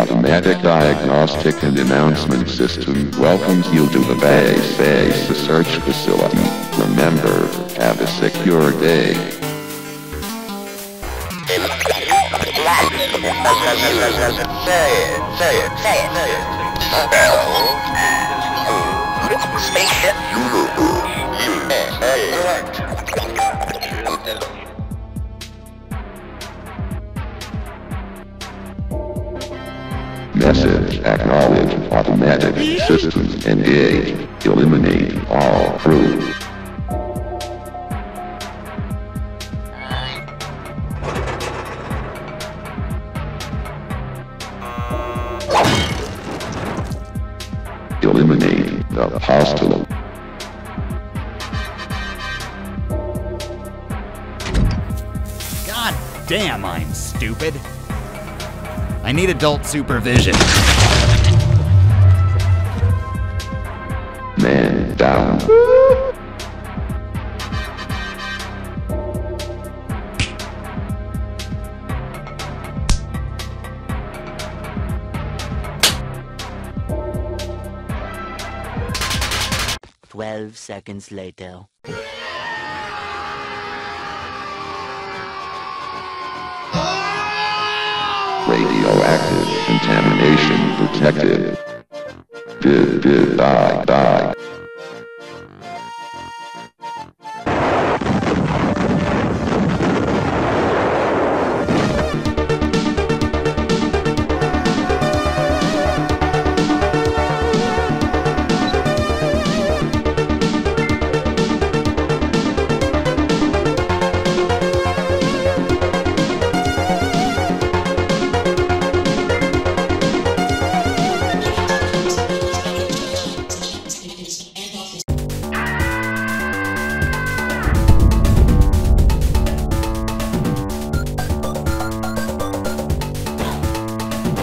automatic diagnostic and announcement system welcomes you to the base base research facility. Remember, have a secure day. Say it, Message acknowledge automatic system engage. Eliminate all crew. Eliminate the hostile. God damn, I'm stupid. I need adult supervision. Man down. Twelve seconds later. Radioactive contamination detected. Did, did,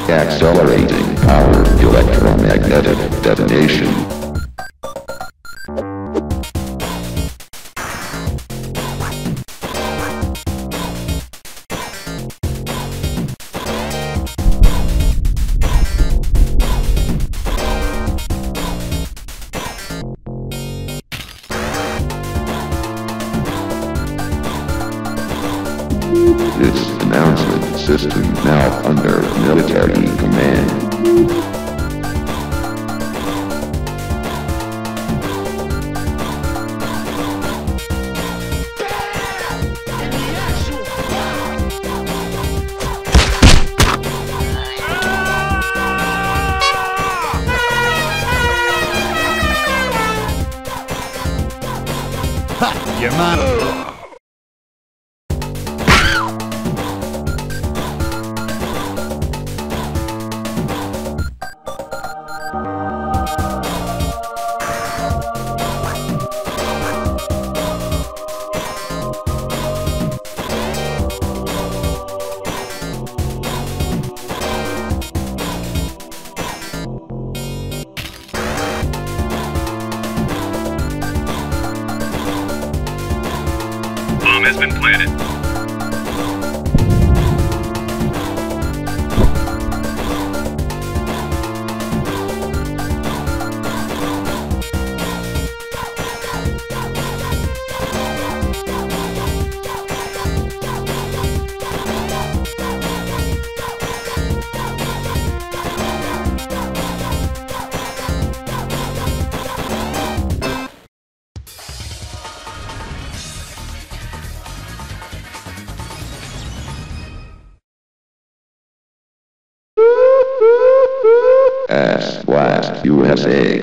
Accelerating power electromagnetic detonation. This announcement system now under military command. Ha! Your man. Has been planted. Ass Blast USA.